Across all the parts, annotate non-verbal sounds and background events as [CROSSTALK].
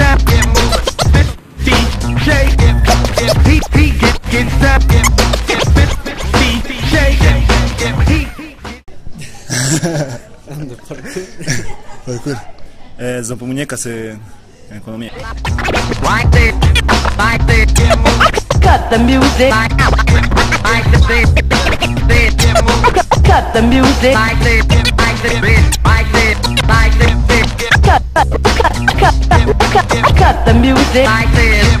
down, get. DJ, he he get get down, get eh, get DJ. Parkour. É, zapomuñeca se em eh, economia. Right there. Cut the music. Cut the music. The. it like this.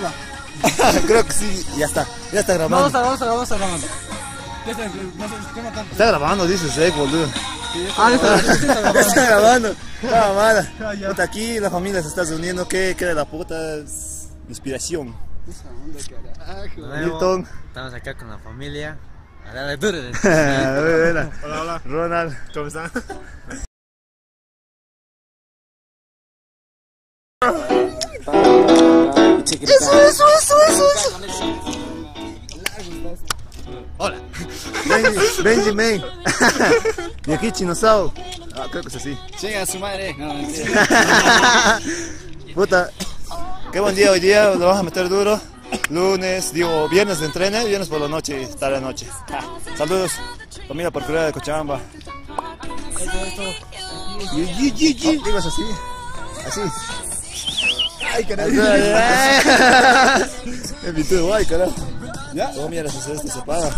[LAUGHS] Creo que sí, ya está. Ya está grabando. Vamos a, vamos a, vamos a grabando. Ya está, no sé, ¿qué matan? Está grabando, dices, eh, boludo. Ah, ya está, grabando. está grabando. Está [LAUGHS] mala. [LAUGHS] Ah. Puta, aquí la familia se está reuniendo. ¿Qué, qué de la puta? Es Inspiración. Milton. Estamos acá con la familia. A darle duro. Hola, hola. Ronald, ¿cómo están? Hola. Benji, [LAUGHS] Benjamin. y [LAUGHS] aquí Chinosao. Ah, creo que es así. Llega a su madre. No, mentira. [LAUGHS] Puta, qué buen día hoy día, lo vamos a meter duro. Lunes, digo, viernes de entrene, viernes por la noche, tarde noche. Ah, saludos, familia portuguesa de Cochabamba. Y- y- Digo es así, así. Ay, carajo. [LAUGHS] En virtud, ay, carajo. ¿Ya? Oh, mira, si esto se paga.